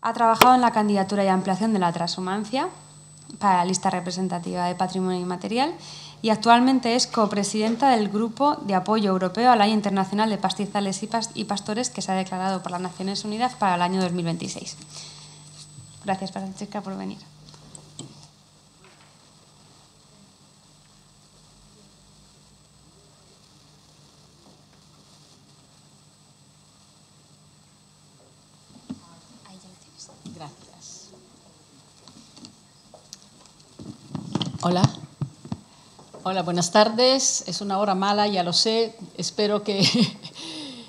Ha trabajado en la candidatura y ampliación de la transhumancia para la lista representativa de patrimonio inmaterial y actualmente es copresidenta del Grupo de Apoyo Europeo al Año Internacional de Pastizales y Pastores que se ha declarado por las Naciones Unidas para el año 2026. Gracias, Francesca, por venir. Hola. Hola, buenas tardes. Es una hora mala, ya lo sé. Espero que,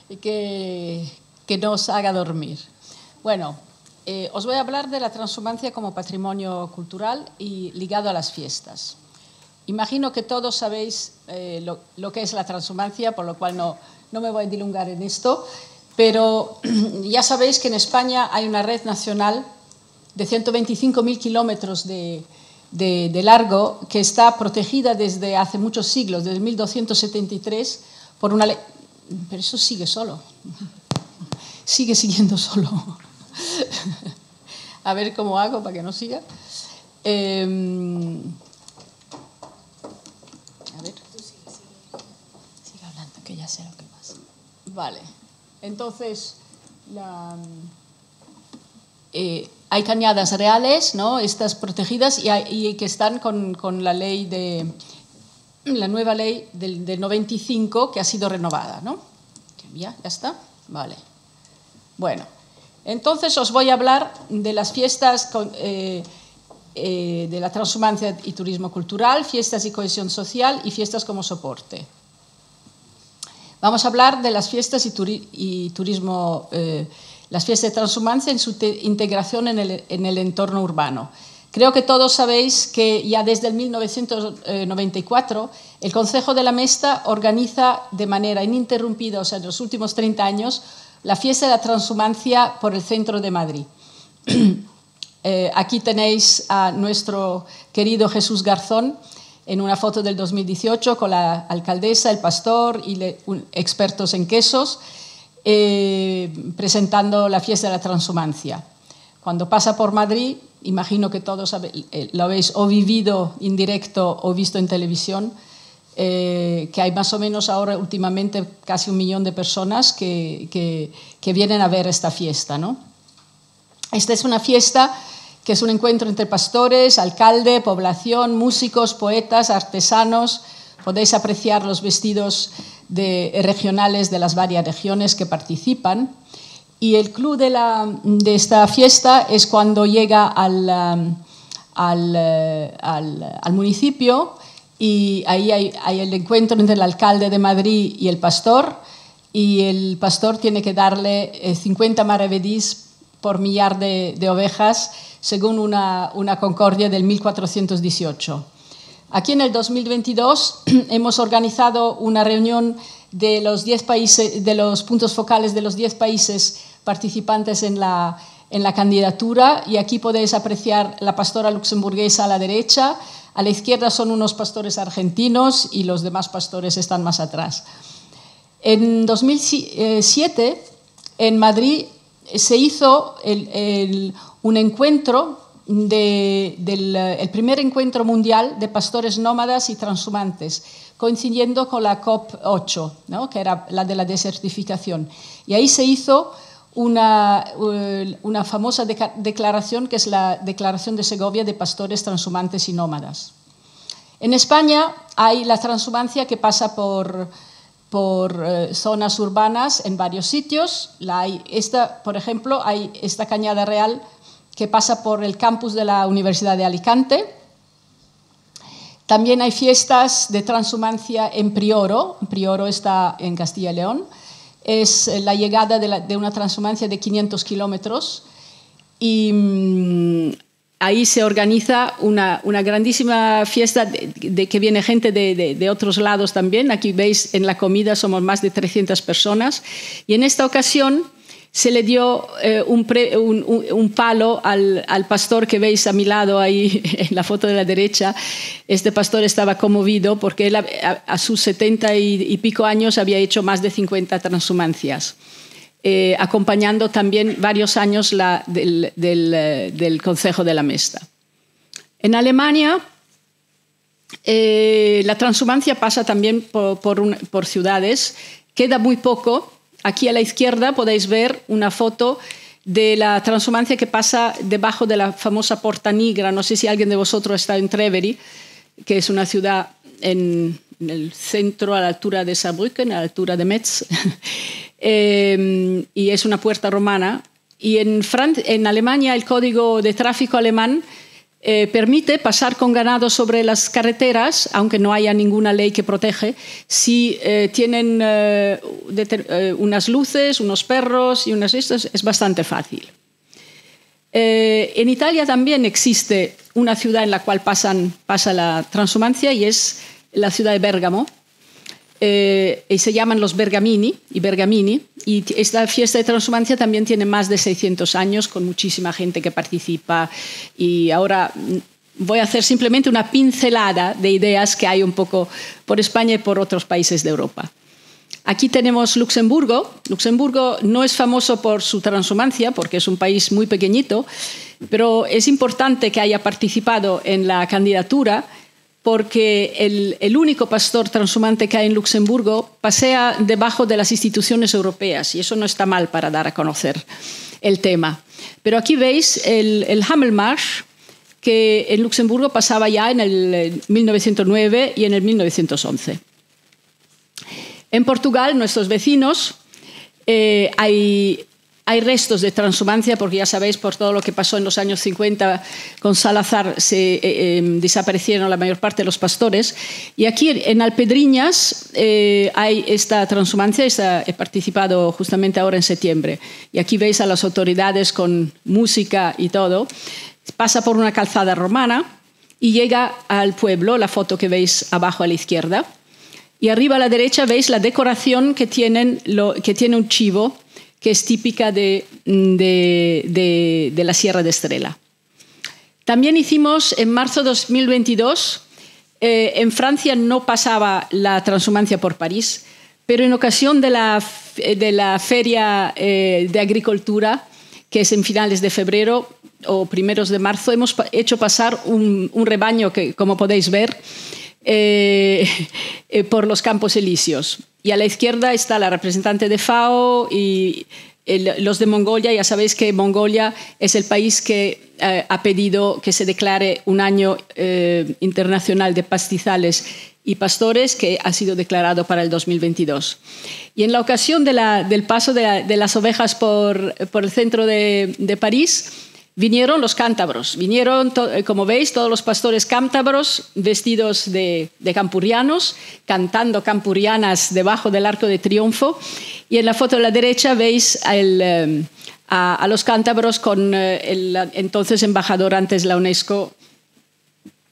que, que no os haga dormir. Bueno, eh, os voy a hablar de la transhumancia como patrimonio cultural y ligado a las fiestas. Imagino que todos sabéis eh, lo, lo, que es la transhumancia, por lo cual no, no me voy a dilungar en esto, pero ya sabéis que en España hay una red nacional de 125.000 kilómetros de, de, de, largo que está protegida desde hace muchos siglos, desde 1273, por una ley. Pero eso sigue solo. Sigue siguiendo solo. A ver cómo hago para que no siga. Eh, a ver. Sigue hablando, que ya sé lo que pasa. Vale. Entonces, la, eh, hay cañadas reales, ¿no? estas protegidas, y, que están con, la ley de la nueva ley del, del 95 que ha sido renovada, ¿no? Ya, está. Vale. Bueno, entonces os voy a hablar de las fiestas eh, eh, de la transhumancia y turismo cultural, fiestas y cohesión social y fiestas como soporte. Vamos a hablar de las fiestas y turismo eh, las fiestas de transhumancia en su integración en el, en el, entorno urbano. Creo que todos sabéis que ya desde el 1994 el Consejo de la Mesta organiza de manera ininterrumpida, o sea, en los últimos 30 años, la fiesta de la transhumancia por el centro de Madrid. eh, aquí tenéis a nuestro querido Jesús Garzón en una foto del 2018 con la alcaldesa, el pastor y expertos en quesos eh, presentando la fiesta de la transhumancia. Cuando pasa por Madrid, imagino que todos eh, lo habéis o vivido en directo o visto en televisión, eh, que hay más o menos ahora últimamente casi un millón de personas que, que, que vienen a ver esta fiesta. ¿no? Esta es una fiesta que es un encuentro entre pastores, alcalde, población, músicos, poetas, artesanos. Podéis apreciar los vestidos de, regionales de las varias regiones que participan. Y el club de, la, de esta fiesta es cuando llega al, al, al, al municipio y ahí hay, hay, el encuentro entre el alcalde de Madrid y el pastor y el pastor tiene que darle 50 maravedís por millar de, de ovejas según una, una concordia del 1418. Aquí en el 2022 hemos organizado una reunión de los, diez países, de los puntos focales de los 10 países participantes en la, candidatura y aquí podéis apreciar la pastora luxemburguesa a la derecha, a la izquierda son unos pastores argentinos y los demás pastores están más atrás. En 2007, en Madrid, se hizo un encuentro de, del el primer encuentro mundial de pastores nómadas y transhumantes, coincidiendo con la COP8, ¿no? que era la de la desertificación. Y ahí se hizo una, una famosa declaración, que es la Declaración de Segovia de Pastores Transhumantes y Nómadas. En España hay la transhumancia que pasa por, por eh, zonas urbanas en varios sitios. La hay, esta, por ejemplo, hay esta cañada real que pasa por el campus de la Universidad de Alicante. También hay fiestas de transhumancia en Prioro. Prioro está en Castilla y León. Es la llegada de, una transhumancia de 500 kilómetros. Y mmm, ahí se organiza una, grandísima fiesta de, que viene gente de, de, otros lados también. Aquí veis en la comida somos más de 300 personas. Y en esta ocasión se le dio eh, un, palo al, pastor que veis a mi lado ahí en la foto de la derecha. Este pastor estaba conmovido porque a, sus setenta y, pico años había hecho más de 50 transhumancias. eh, acompañando también varios años del, del, Consejo de la Mesta. En Alemania, la transhumancia pasa también por ciudades, queda muy poco. Aquí a la izquierda podéis ver una foto de la transhumancia que pasa debajo de la famosa Porta Nigra. No sé si alguien de vosotros está en Treveri, que es una ciudad en, el centro, a la altura de Saarbrücken, a la altura de Metz, eh, y es una puerta romana. Y en, en Alemania el código de tráfico alemán eh, permite pasar con ganado sobre las carreteras, aunque no haya ninguna ley que protege, si eh, tienen eh, unas luces, unos perros y unas estas, es bastante fácil. en Italia también existe una ciudad en la cual pasa la transhumancia y es la ciudad de Bérgamo, eh, y se llaman los Bergamini y Bergamini. Y esta fiesta de transhumancia también tiene más de 600 años, con muchísima gente que participa. Y ahora voy a hacer simplemente una pincelada de ideas que hay un poco por España y por otros países de Europa. Aquí tenemos Luxemburgo. Luxemburgo no es famoso por su transhumancia, porque es un país muy pequeñito, pero es importante que haya participado en la candidatura porque el, único pastor transhumante que hay en Luxemburgo pasea debajo de las instituciones europeas y eso no está mal para dar a conocer el tema. Pero aquí veis el, el Hammelmarsch, que en Luxemburgo pasaba ya en el 1909 y en el 1911. En Portugal, nuestros vecinos, eh, hay hay restos de transhumancia, porque ya sabéis por todo lo que pasó en los años 50 con Salazar, se eh, em, desaparecieron la mayor parte de los pastores. Y aquí en Alpedriñas eh, hay esta transhumancia, he participado justamente ahora en septiembre. Y aquí veis a las autoridades con música y todo. Pasa por una calzada romana y llega al pueblo, la foto que veis abajo a la izquierda. Y arriba a la derecha veis la decoración que, tienen, que tiene un chivo que es típica de, la Sierra de Estrela. También hicimos en marzo de 2022, eh, en Francia no pasaba la transhumancia por París, pero en ocasión de la, de la Feria eh, de Agricultura, que es en finales de febrero o primeros de marzo, hemos hecho pasar un, rebaño que, como podéis ver, eh, por los campos elíseos. Y a la izquierda está la representante de FAO y los de Mongolia. Ya sabéis que Mongolia es el país que eh, ha pedido que se declare un año eh, internacional de pastizales y pastores que ha sido declarado para el 2022. Y en la ocasión del paso de, las ovejas por, el centro de París, vinieron los cántabros. Vinieron, eh, como veis, todos los pastores cántabros vestidos de, campurianos, cantando campurianas debajo del arco de triunfo. Y en la foto de la derecha veis eh, a, los cántabros con eh, el entonces embajador antes la UNESCO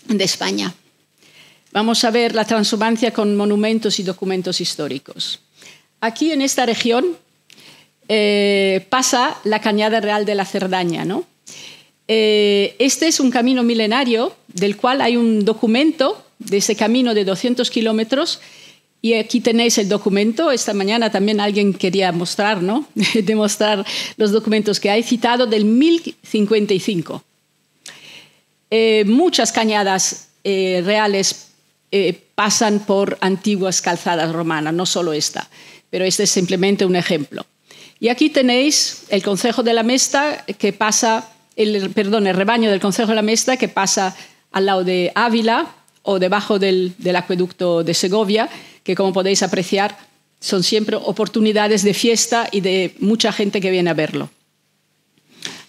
de España. Vamos a ver la transhumancia con monumentos y documentos históricos. Aquí en esta región pasa la cañada real de la Cerdaña, ¿no? Eh, este es un camino milenario del cual hay un documento de ese camino de 200 kilómetros y aquí tenéis el documento. Esta mañana también alguien quería mostrar, ¿no? demostrar los documentos que hay, citado del 1055. Eh, muchas cañadas eh, reales pasan por antiguas calzadas romanas, no solo esta, pero este es simplemente un ejemplo. Y aquí tenéis el Consejo de la Mesta que pasa el, perdón, el rebaño del Consejo de la Mesta que pasa al lado de Ávila o debajo del, acueducto de Segovia, que como podéis apreciar son siempre oportunidades de fiesta y de mucha gente que viene a verlo.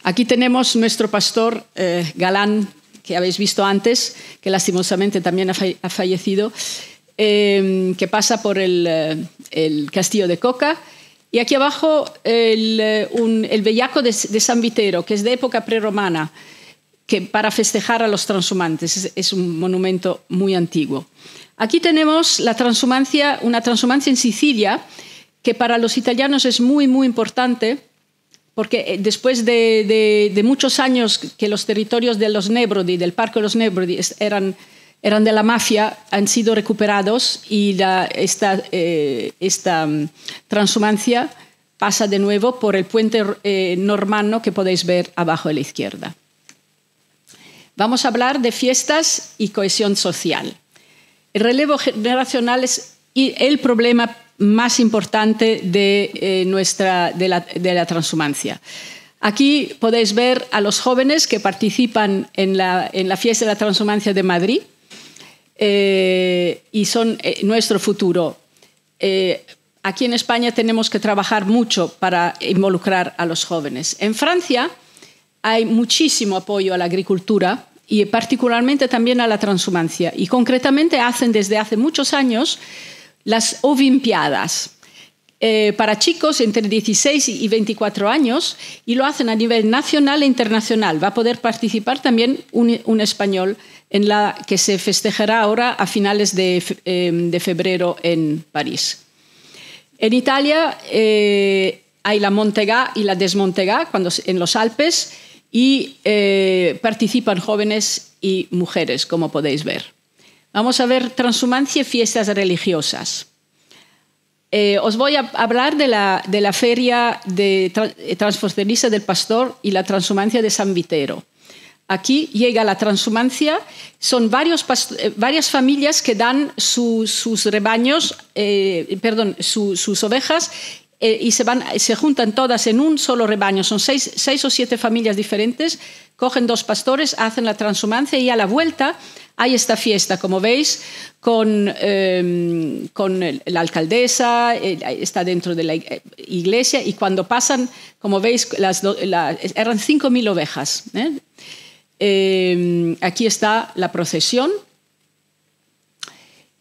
Aquí tenemos nuestro pastor eh, Galán, que habéis visto antes, que lastimosamente también ha, fallecido, eh, que pasa por el, eh, el castillo de Coca y aquí abajo el, eh, el bellaco de, San Vitero, que es de época prerromana, que para festejar a los transhumantes. Es, un monumento muy antiguo. Aquí tenemos la transhumancia, una transhumancia en Sicilia, que para los italianos es muy, muy importante, porque eh, después de, de muchos años que los territorios de los Nebrodi, del Parque de los Nebrodi, eran eran de la mafia, han sido recuperados y esta, eh, mm, transhumancia pasa de nuevo por el puente eh, que podéis ver abajo a la izquierda. Vamos a hablar de fiestas y cohesión social. El relevo generacional es el problema más importante de, eh, nuestra, de, la, transhumancia. Aquí podéis ver a los jóvenes que participan en la, fiesta de la transhumancia de Madrid eh, y son nuestro futuro. Aquí en España tenemos que trabajar mucho para involucrar a los jóvenes. En Francia hay muchísimo apoyo a la agricultura y particularmente también a la transhumancia. Y concretamente hacen desde hace muchos años las Ovimpiadas. Eh, para chicos entre 16 y 24 años y lo hacen a nivel nacional e internacional. Va a poder participar también un, español en la que se festejará ahora a finales de eh, febrero en París. En Italia eh, hay la Montega y la Desmontega cuando, en los Alpes y eh, participan jóvenes y mujeres, como podéis ver. Vamos a ver transhumancia y fiestas religiosas. Eh, os voy a hablar de la, de la feria de del pastor y la transhumancia de San Vitero. Aquí llega la transhumancia, son eh, varias familias que dan sus rebaños, eh, perdón, sus ovejas eh, y se, van, se juntan todas en un solo rebaño. Son seis, o siete familias diferentes, cogen dos pastores, hacen la transhumancia y a la vuelta hay esta fiesta, como veis, con, em, con la alcaldesa, está dentro de la iglesia y cuando pasan, como veis, las eran 5.000 ovejas. Em, aquí está la procesión.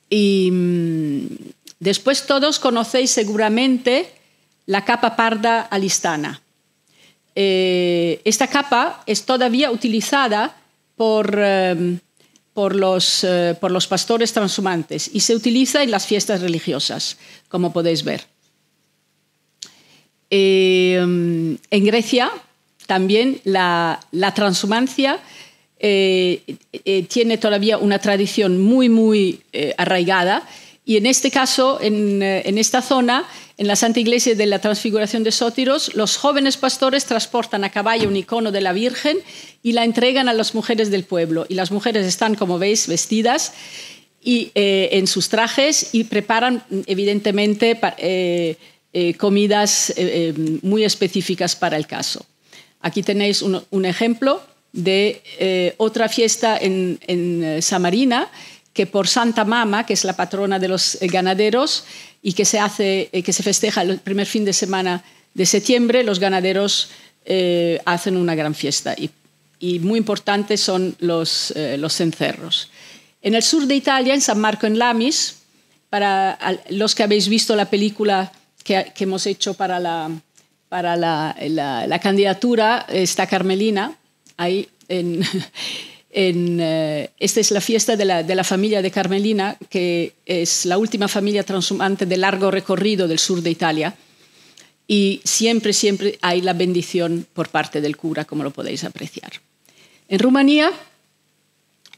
Y mm, después todos conocéis seguramente la capa parda alistana. Eh, esta capa es todavía utilizada por, em, por, los, eh, por los pastores transhumantes y se utiliza en las fiestas religiosas, como podéis ver. En Grecia también la, transhumancia eh, eh, tiene todavía una tradición muy, muy eh, arraigada. Y en este caso, en, esta zona, en la Santa Iglesia de la Transfiguración de Sótiros, los jóvenes pastores transportan a caballo un icono de la Virgen y la entregan a las mujeres del pueblo. Y las mujeres están, como veis, vestidas y, en sus trajes y preparan, evidentemente, comidas muy específicas para el caso. Aquí tenéis un, ejemplo de eh, otra fiesta en, eh, Samarina, que por Santa Mama, que es la patrona de los eh, ganaderos y que se, hace, que se festeja el primer fin de semana de septiembre, los ganaderos hacen una gran fiesta. Y, muy importantes son los, los cencerros. En el sur de Italia, en San Marco en Lamis, para los que habéis visto la película que hemos hecho para la, para la, candidatura está Carmelina, ahí en, eh, esta es la fiesta de la, familia de Carmelina, que es la última familia transhumante de largo recorrido del sur de Italia. Y siempre, siempre hay la bendición por parte del cura, como lo podéis apreciar. En Rumanía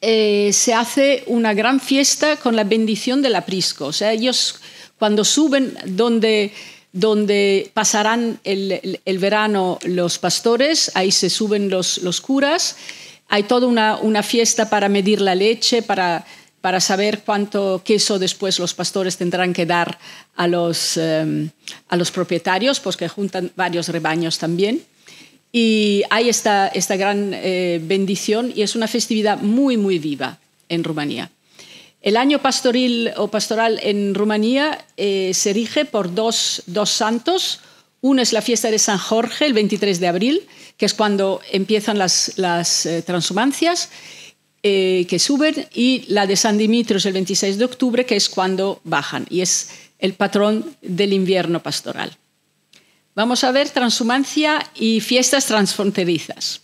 eh, se hace una gran fiesta con la bendición del aprisco. O sea, ellos cuando suben donde donde pasarán el, verano los pastores, ahí se suben los, curas, hay toda una, fiesta para medir la leche, para, saber cuánto queso después los pastores tendrán que dar a los, em, propietarios, pues que juntan varios rebaños también. Y hay esta, gran eh, bendición y es una festividad muy, muy viva en Rumanía. El año pastoril o pastoral en Rumanía eh, se rige por dos, santos. Uno es la fiesta de San Jorge, el 23 de abril, que es cuando empiezan las, eh, transhumancias eh, que suben, y la de San Dimitrios, el 26 de octubre, que es cuando bajan, y es el patrón del invierno pastoral. Vamos a ver transhumancia y fiestas transfronterizas.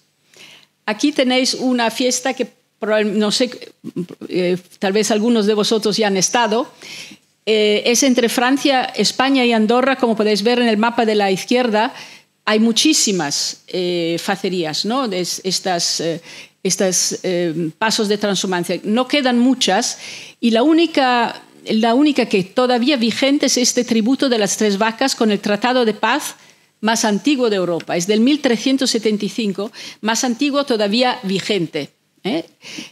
Aquí tenéis una fiesta que no sé, eh, tal vez algunos de vosotros ya han estado, eh, es entre Francia, España y Andorra, como podéis ver en el mapa de la izquierda, hay muchísimas eh, facerías, ¿no? estas, estos pasos de transhumancia. No quedan muchas y la única la única que todavía vigente es este tributo de las tres vacas con el Tratado de Paz más antiguo de Europa. Es del 1375, más antiguo todavía vigente. ¿Eh?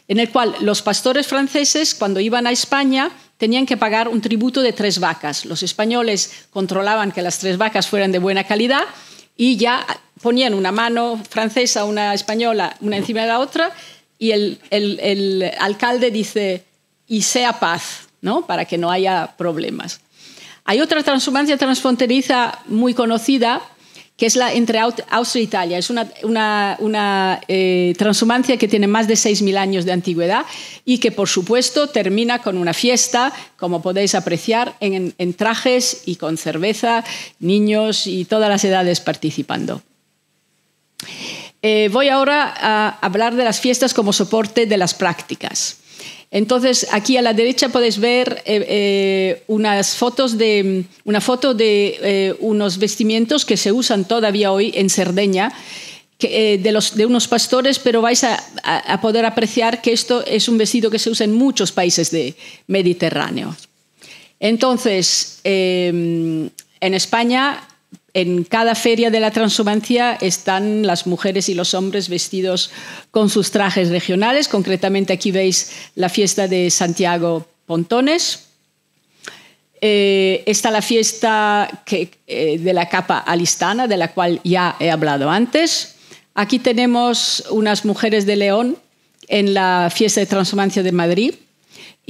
En el cual los pastores franceses, cuando iban a España, tenían que pagar un tributo de tres vacas. Los españoles controlaban que las tres vacas fueran de buena calidad y ya ponían una mano francesa, una española, una encima de la otra, y el, el alcalde dice, y sea paz, ¿no? para que no haya problemas. Hay otra transhumancia transfronteriza muy conocida, que es la entre Austria e Italia. Es una, eh, transhumancia que tiene más de 6.000 años de antigüedad y que, por supuesto, termina con una fiesta, como podéis apreciar, en, en trajes y con cerveza, niños y todas las edades participando. Eh, voy ahora a hablar de las fiestas como soporte de las prácticas. Entonces, aquí a la derecha podéis ver eh, eh, unas fotos de, una foto de eh, unos vestimientos que se usan todavía hoy en Cerdeña. de, los, de, unos pastores, pero vais a, a, poder apreciar que esto es un vestido que se usa en muchos países de Mediterráneo. Entonces, en España en cada feria de la transhumancia están las mujeres y los hombres vestidos con sus trajes regionales. Concretamente aquí veis la fiesta de Santiago Pontones. Eh, está la fiesta eh, de la capa alistana, de la cual ya he hablado antes. Aquí tenemos unas mujeres de León en la fiesta de transhumancia de Madrid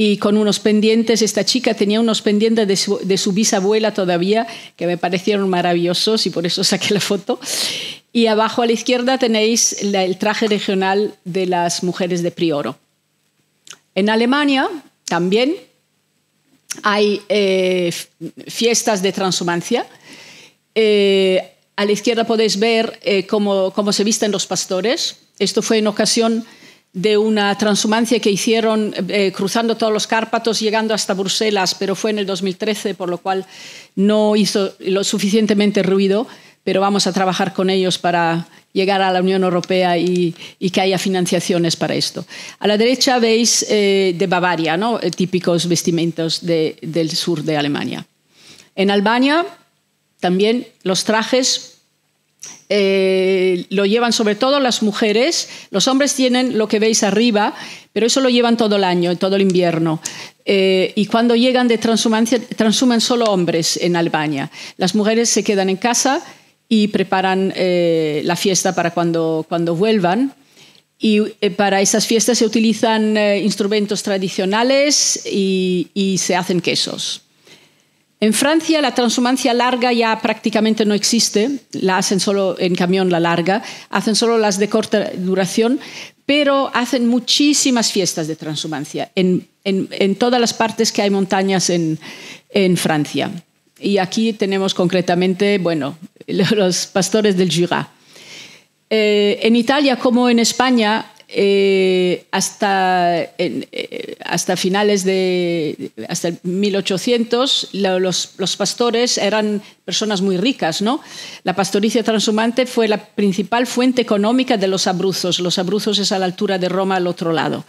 y con unos pendientes. Esta chica tenía unos pendientes de su, bisabuela todavía que me parecieron maravillosos y por eso saqué la foto. Y abajo a la izquierda tenéis el traje regional de las mujeres de Prioro. En Alemania también hay eh, fiestas de transhumancia. Eh, a la izquierda podéis ver eh, cómo, cómo se visten los pastores. Esto fue en ocasión de una transhumancia que hicieron eh, cruzando todos los Cárpatos, llegando hasta Bruselas, pero fue en el 2013, por lo cual no hizo lo suficientemente ruido, pero vamos a trabajar con ellos para llegar a la Unión Europea y, que haya financiaciones para esto. A la derecha veis eh, de Bavaria. Eh, típicos vestimentos del sur de Alemania. En Albania también los trajes eh, lo llevan sobre todo las mujeres. Los hombres tienen lo que veis arriba, pero eso lo llevan todo el año, todo el invierno. Eh, y cuando llegan de transhumancia, transhuman solo hombres en Albania. Las mujeres se quedan en casa y preparan eh, la fiesta para cuando, cuando vuelvan. Y para esas fiestas se utilizan instrumentos tradicionales y se hacen quesos. En Francia la transhumancia larga ya prácticamente no existe, la hacen solo en camión la larga, hacen solo las de corta duración, pero hacen muchísimas fiestas de transhumancia en, todas las partes que hay montañas en, Francia. Y aquí tenemos concretamente, bueno, los pastores del Jura. Eh, en Italia como en España eh, hasta, eh, hasta finales de hasta 1800 los, pastores eran personas muy ricas. ¿no? La pastoricia transhumante fue la principal fuente económica de los abruzos. Los abruzos es a la altura de Roma al otro lado.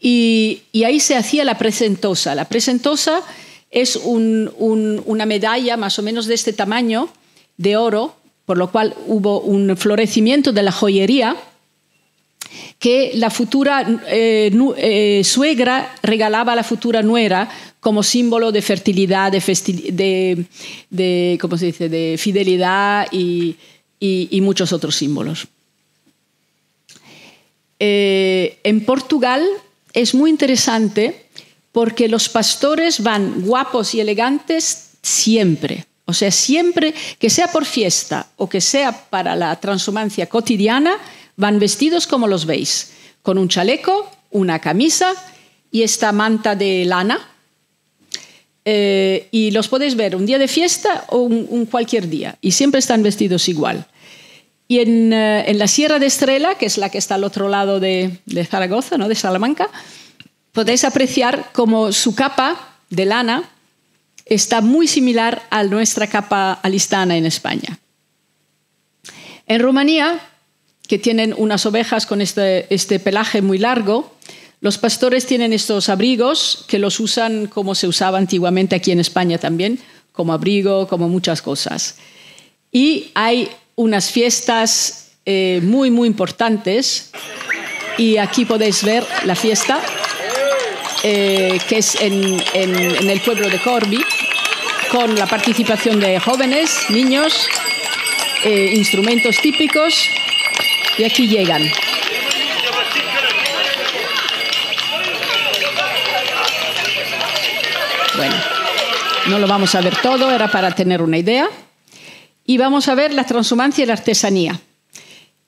Y, ahí se hacía la presentosa. La presentosa es un, una medalla más o menos de este tamaño de oro, por lo cual hubo un florecimiento de la joyería que la futura eh, eh, suegra regalaba a la futura nuera como símbolo de fertilidad, de, de, ¿cómo se dice? de fidelidad y, muchos otros símbolos. Eh, en Portugal es muy interesante porque los pastores van guapos y elegantes siempre. O sea, siempre que sea por fiesta o que sea para la transhumancia cotidiana, Van vestidos como los veis, con un chaleco, una camisa y esta manta de lana. Eh, y los podéis ver un día de fiesta o un, cualquier día. Y siempre están vestidos igual. Y eh, en, la Sierra de Estrela, que es la que está al otro lado de, Zaragoza, ¿no? de Salamanca, podéis apreciar como su capa de lana está muy similar a nuestra capa alistana en España. En Rumanía que tienen unas ovejas con este, este, pelaje muy largo, Los pastores tienen estos abrigos que los usan como se usaba antiguamente aquí en España también, como abrigo, como muchas cosas. Y hay unas fiestas eh, muy, muy importantes. Y aquí podéis ver la fiesta, eh, que es en, el pueblo de Corby, con la participación de jóvenes, niños, eh, instrumentos típicos. Y aquí llegan. Bueno, no lo vamos a ver todo, era para tener una idea. Y vamos a ver la transhumancia y la artesanía.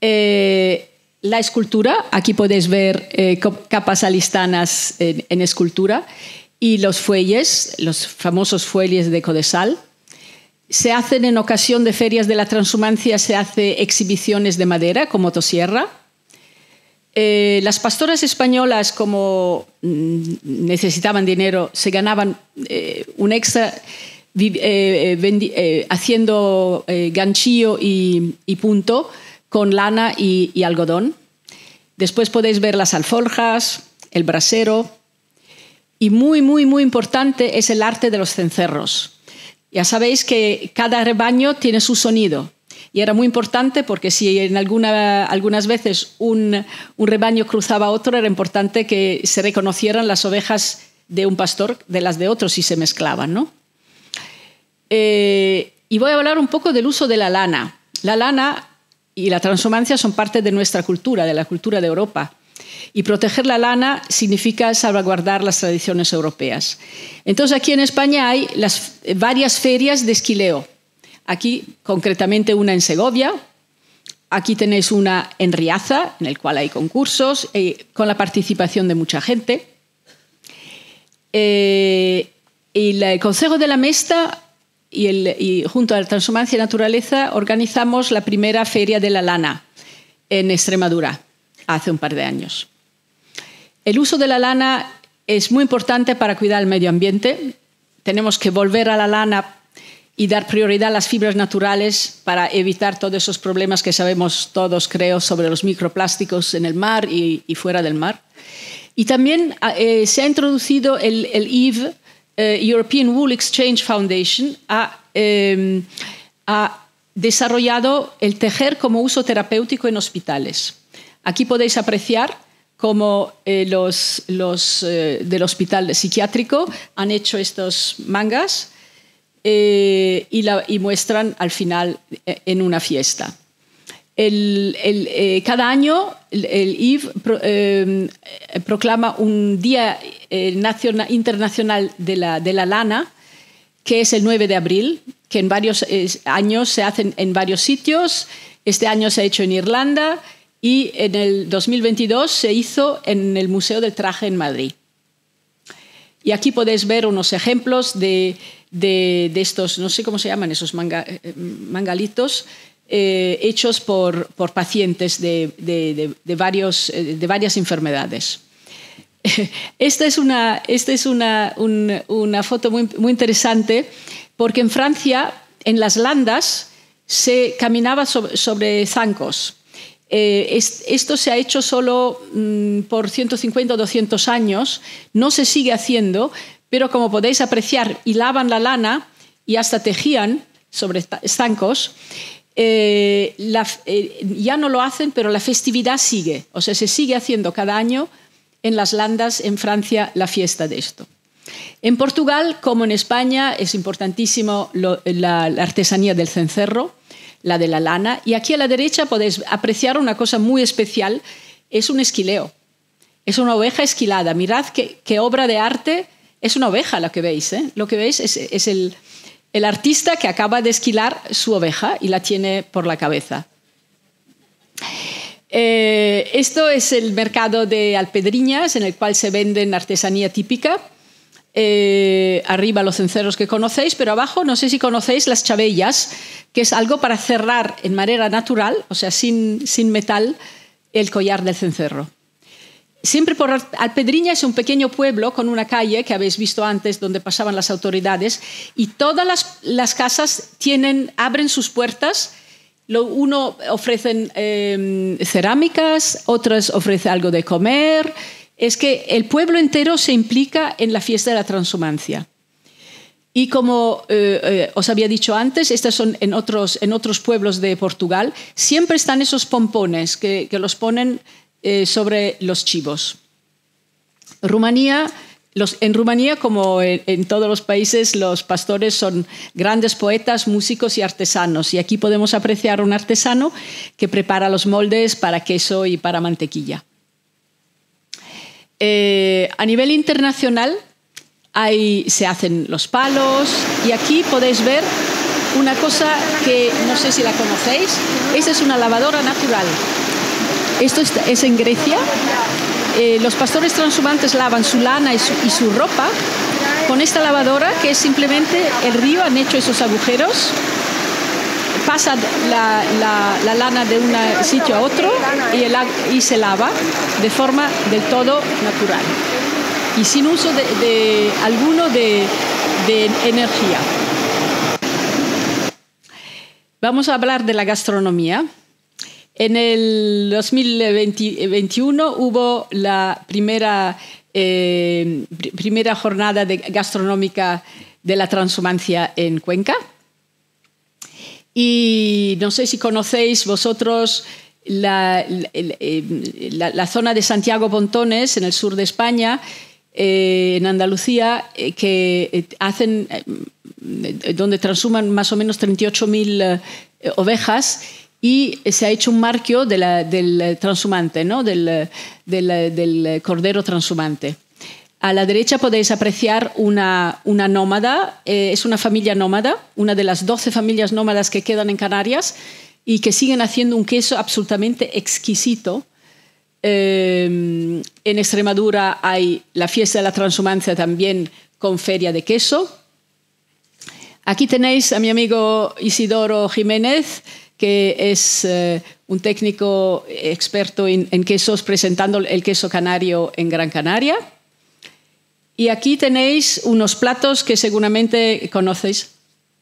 Eh, la escultura, aquí podéis ver eh, capas alistanas en, escultura, y los fuelles, los famosos fuelles de Codesal. Se hacen en ocasión de ferias de la transhumancia, se hacen exhibiciones de madera con motosierra. Eh, las pastoras españolas, como mm, necesitaban dinero, se ganaban un extra eh, eh, eh, haciendo ganchillo y, punto con lana y, algodón. Después podéis ver las alforjas, el brasero. Y muy, muy, muy importante es el arte de los cencerros. Ya sabéis que cada rebaño tiene su sonido. Y era muy importante porque si en alguna, algunas veces un, rebaño cruzaba a otro, era importante que se reconocieran las ovejas de un pastor de las de otros y se mezclaban, ¿no? Eh, y voy a hablar un poco del uso de la lana. La lana y la transhumancia son parte de nuestra cultura, de la cultura de Europa. Y proteger la lana significa salvaguardar las tradiciones europeas. Entonces aquí en España hay las, varias ferias de esquileo. Aquí concretamente una en Segovia, aquí tenéis una en Riaza, en el cual hay concursos, eh, con la participación de mucha gente. Eh, y el Consejo de la Mesta y, junto a la Transhumancia y Naturaleza organizamos la primera Feria de la Lana en Extremadura hace un par de años. El uso de la lana es muy importante para cuidar el medio ambiente. Tenemos que volver a la lana y dar prioridad a las fibras naturales para evitar todos esos problemas que sabemos todos, creo, sobre los microplásticos en el mar y, fuera del mar. Y también eh, se ha introducido el, el EVE, eh, European Wool Exchange Foundation em, ha, desarrollado el tejer como uso terapéutico en hospitales. Aquí podéis apreciar cómo eh, los, eh, del hospital psiquiátrico han hecho estos mangas y muestran al final en una fiesta. Eh, cada año el, IF eh, proclama un Día eh, Internacional de la, de la, Lana, que es el 9 de abril, que en varios años se hacen en varios sitios. Este año se ha hecho en Irlanda y en el 2022 se hizo en el Museo del Traje en Madrid. Y aquí podéis ver unos ejemplos de, de, estos, no sé cómo se llaman, esos mangalitos, eh, hechos por, pacientes de, varios, eh, de varias enfermedades. Esta es una, esta es una, foto muy, muy, interesante porque en Francia, en las landas, se caminaba sobre, zancos. Eh, esto se ha hecho solo mm, por 150 o 200 años, no se sigue haciendo, pero como podéis apreciar, hilaban la lana y hasta tejían sobre zancos. Eh, eh, ya no lo hacen, pero la festividad sigue. O sea, se sigue haciendo cada año en las landas, en Francia, la fiesta de esto. En Portugal, como en España, es importantísimo la, artesanía del cencerro, la de la lana. Y aquí a la derecha podéis apreciar una cosa muy especial, es un esquileo. Es una oveja esquilada. Mirad qué, obra de arte. Es una oveja lo que veis. ¿eh? Lo que veis es el, el artista que acaba de esquilar su oveja y la tiene por la cabeza. Eh, esto es el mercado de Alpedriñas, en el cual se venden artesanía típica. Eh, arriba los cencerros que conocéis, pero abajo no sé si conocéis las chabellas, que es algo para cerrar en manera natural, o sea, sin, sin metal, el collar del cencerro. Siempre por Alpedriña es un pequeño pueblo con una calle que habéis visto antes donde pasaban las autoridades y todas las, casas tienen, abren sus puertas. Uno ofrecen em, cerámicas, otras ofrece algo de comer es que el pueblo entero se implica en la fiesta de la transhumancia. Y como eh, eh, os había dicho antes, estos son en otros, en otros pueblos de Portugal, siempre están esos pompones que, los ponen eh, sobre los chivos. Rumanía, en Rumanía, como en, todos los países, los pastores son grandes poetas, músicos y artesanos. Y aquí podemos apreciar un artesano que prepara los moldes para queso y para mantequilla. A nivel internacional, Ahí se hacen los palos y aquí podéis ver una cosa que no sé si la conocéis. Esta es una lavadora natural. Esto es en Grecia. Eh, los pastores transhumantes lavan su lana y su, ropa con esta lavadora que es simplemente el río, han hecho esos agujeros, pasa la, lana de un sitio a otro y, y se lava de forma del todo natural y sin uso de, alguno de, energía. Vamos a hablar de la gastronomía. En el 2021 hubo la primera, eh, primera jornada gastronómica de la transhumancia en Cuenca. Y no sé si conocéis vosotros la, la, zona de Santiago Pontones, en el sur de España, eh, en Andalucía eh, que eh, hacen, donde transuman más o menos 38.000 ovejas y se ha hecho un marquio del transhumante, ¿no? del, del, cordero transhumante. A la derecha podéis apreciar una, una nómada, es una familia nómada, una de las 12 familias nómadas que quedan en Canarias y que siguen haciendo un queso absolutamente exquisito Em, en Extremadura hay la fiesta de la transhumancia también con feria de queso. Aquí tenéis a mi amigo Isidoro Jiménez, que es eh, un técnico experto en, quesos presentando el queso canario en Gran Canaria. Y aquí tenéis unos platos que seguramente conocéis.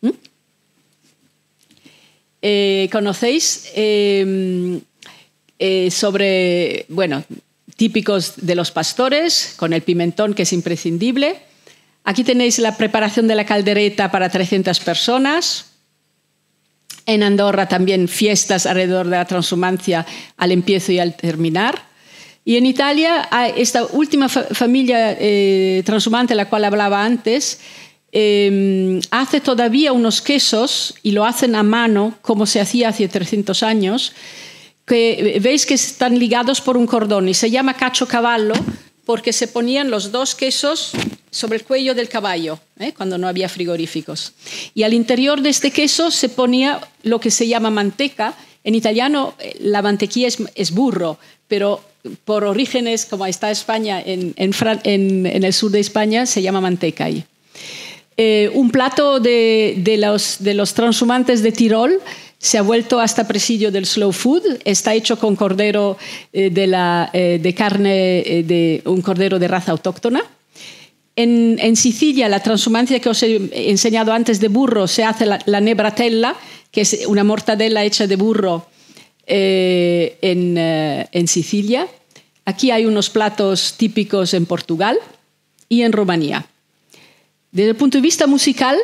¿Mm? Eh, ¿Conocéis? Em, eh, sobre, bueno, típicos de los pastores, con el pimentón que es imprescindible. Aquí tenéis la preparación de la caldereta para 300 personas. En Andorra también fiestas alrededor de la transhumancia al empiezo y al terminar. Y en Italia, esta última familia eh, transhumante, la cual hablaba antes, em, hace todavía unos quesos y lo hacen a mano, como se hacía hace 300 años, que veis que están ligados por un cordón y se llama cacho caballo porque se ponían los dos quesos sobre el cuello del caballo, ¿eh? cuando no había frigoríficos. Y al interior de este queso se ponía lo que se llama manteca. En italiano eh, la mantequilla es, burro, pero por orígenes, como está España, en, el sur de España se llama manteca ahí. Eh, un plato de, los, de transhumantes de Tirol se ha vuelto hasta presidio del slow food. Está hecho con cordero eh, de, la, eh, de, carne eh, de un cordero de raza autóctona. En, Sicilia, la transhumancia que os he enseñado antes de burro, se hace la, nebratella, que es una mortadela hecha de burro en, en Sicilia. Aquí hay unos platos típicos en Portugal y en Rumanía. Desde el punto de vista musical,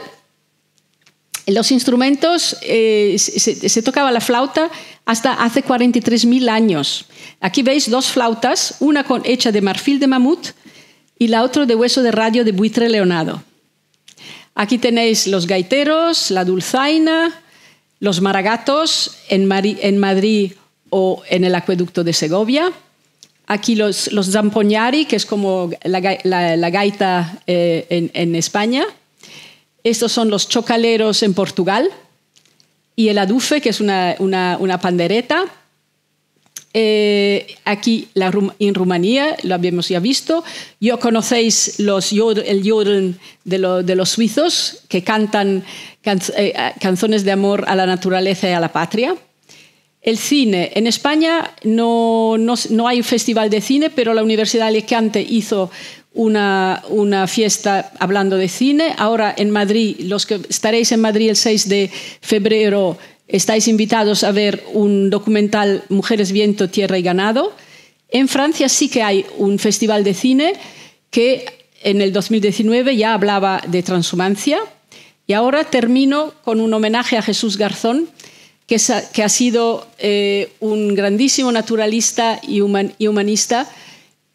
los instrumentos, eh, se, tocaba la flauta hasta hace 43.000 años. Aquí veis dos flautas, una con, hecha de marfil de mamut y la otra de hueso de radio de buitre leonado. Aquí tenéis los gaiteros, la dulzaina, los maragatos en, Madrid o en el acueducto de Segovia. Aquí los, los zampoñari, que es como la, gaita eh, en España estos son los chocaleros en Portugal y el adufe, que es una, pandereta. Eh, aquí en Rumanía, lo habíamos ya visto. Yo conocéis los, el yodel de, los suizos que cantan eh, canciones de amor a la naturaleza y a la patria. El cine. En España no, no, no, hay festival de cine, pero la Universidad de Alicante hizo una, fiesta hablando de cine. Ahora en Madrid, los que estaréis en Madrid el 6 de febrero, estáis invitados a ver un documental Mujeres, Viento, Tierra y Ganado. En Francia sí que hay un festival de cine que en el 2019 ya hablaba de transhumancia. Y ahora termino con un homenaje a Jesús Garzón, que, ha sido eh, un grandísimo naturalista y, humanista.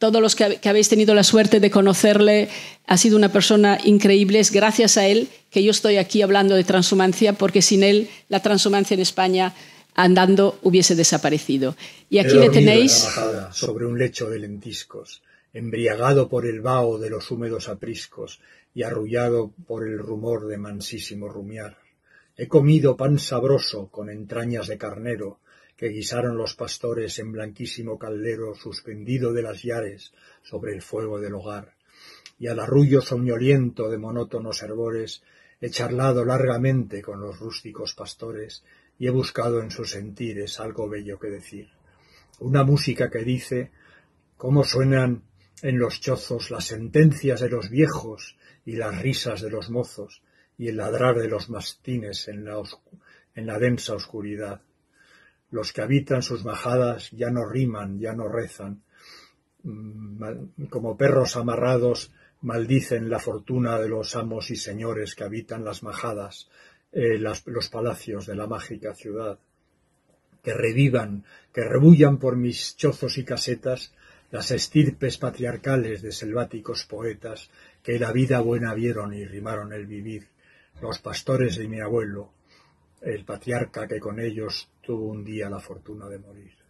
Todos los que, habéis tenido la suerte de conocerle, ha sido una persona increíble. Es gracias a él que yo estoy aquí hablando de transhumancia, porque sin él la transhumancia en España andando hubiese desaparecido. Y aquí le tenéis. sobre un lecho de lentiscos embriagado por el vaho de los húmedos apriscos y arrullado por el rumor de mansísimo rumiar. He comido pan sabroso con entrañas de carnero que guisaron los pastores en blanquísimo caldero suspendido de las yares sobre el fuego del hogar, y al arrullo soñoliento de monótonos herbores he charlado largamente con los rústicos pastores y he buscado en sus sentires algo bello que decir. Una música que dice cómo suenan en los chozos las sentencias de los viejos y las risas de los mozos y el ladrar de los mastines en la, en la densa oscuridad. Los que habitan sus majadas ya no riman, ya no rezan. Mm, como perros amarrados maldicen la fortuna de los amos y señores que habitan las majadas, eh, los palacios de la mágica ciudad. Que revivan, que rebullan por mis chozos y casetas las estirpes patriarcales de selváticos poetas que la vida buena vieron y rimaron el vivir, los pastores de mi abuelo, el patriarca que con ellos tuvo un día la fortuna de morir.